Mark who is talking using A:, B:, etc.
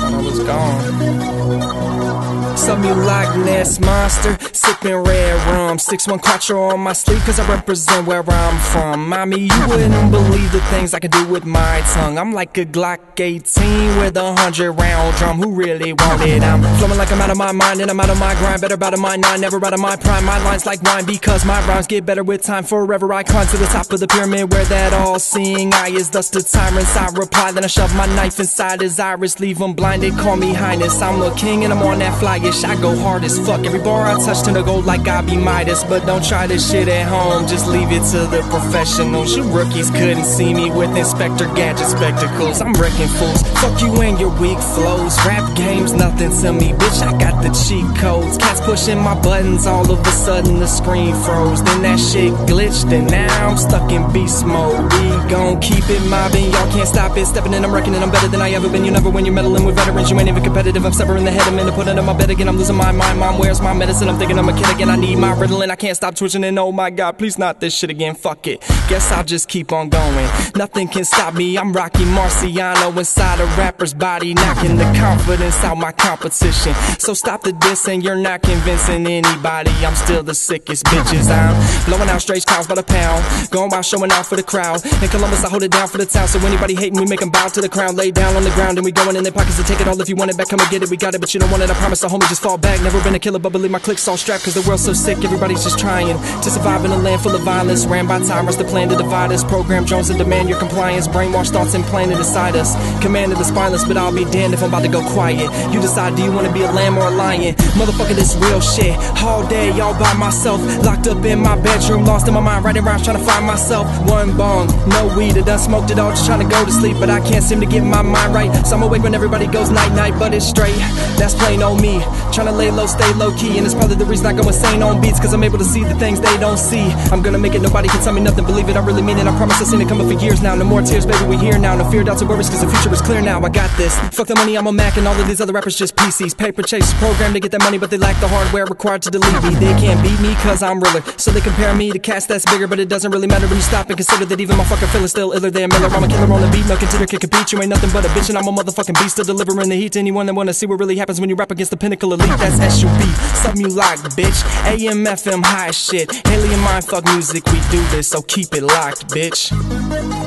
A: when I was gone. Some you like Ness Monster, sipping red rum. 6-1 Quattro on my sleeve, cause I represent where I'm from. Mommy, you wouldn't believe the things I can do with my tongue. I'm like a Glock 18 with a hundred round drum. Who really want it? I'm flowing like I'm out of my mind and I'm out of my grind. Better out of my nine, never out of my prime. My lines like wine because my rhymes get better with time. Forever I climb to the top of the pyramid where that all seeing eye is thus the tyrants. I reply, then I shove my knife inside his iris, leave him blinded. Call me highness. I'm a king and I'm on that I go hard as fuck. Every bar I touch tend to go like I be Midas. But don't try this shit at home, just leave it to the professionals. You rookies couldn't see me with Inspector Gadget spectacles. I'm wrecking fools. Fuck you and your weak flows. Rap games, nothing to me, bitch. I got the cheat codes. Cats pushing my buttons, all of a sudden the screen froze. Then that shit glitched, and now I'm stuck in beast mode. We gon' keep it mobbing, y'all can't stop it. Stepping in, I'm wrecking it, I'm better than I ever been. You never win, you're meddling with veterans. You ain't even competitive. I'm severing the head, I'm in to put it on my bed again. I'm losing my mind, mom. Where's my medicine? I'm thinking I'm a kid again. I need my Ritalin. I can't stop twitching, and oh my god, please not this shit again. Fuck it. Guess I'll just keep on going. Nothing can stop me. I'm Rocky Marciano inside a rapper's body, knocking the confidence out my competition. So stop the dissing, you're not convincing anybody. I'm still the sickest bitches. I'm blowing out straight clouds by the pound, going by showing out for the crowd. In Columbus, I hold it down for the town. So anybody hating, we make them bow to the crown, lay down on the ground, and we going in their pockets to take it all. If you want it back, come and get it. We got it, but you don't want it. I promise, the homie just fall back. Never been a killer, but believe my click's all strapped. Cause the world's so sick, everybody's just trying to survive in a land full of violence. Ran by timers, the plan to divide us. Program drones and demand your compliance. Brainwashed thoughts implanted inside us. Commanded the spineless, but I'll be damned if I'm about to go quiet. You decide, do you wanna be a lamb or a lion? Motherfucker, this real shit. All day, all by myself. Locked up in my bedroom, lost in my mind, writing rhymes, trying to find myself. One bong, no weed, I done smoked it all, just trying to go to sleep. But I can't seem to get my mind right. So I'm awake when everybody goes night night, but it's straight. That's plain on me. Trying to lay low, stay low key. And it's probably the reason I go insane on beats, cause I'm able to see the things they don't see. I'm gonna make it, nobody can tell me nothing. Believe it, I really mean it. I promise I've seen it coming for years now. No more tears, baby, we here now. No fear, doubts, or worries, cause the future is clear now. I got this. Fuck the money, I'm a Mac, and all of these other rappers just PCs. Paper chase, programmed to get that money, but they lack the hardware required to delete me. They can't beat me, cause I'm realer. So they compare me to cats that's bigger, but it doesn't really matter when you stop and consider that even my fucking feelings still iller than Miller. I'm a killer on the beat, no consider can compete. You ain't nothing but a bitch, and I'm a motherfucking beast, still delivering the heat to anyone that wanna see what really happens when you rap against the pinnacle elite. That's SUB, something like, bitch. AM, FM, high shit. Alien mind, fuck music, we do this, so keep it locked, bitch.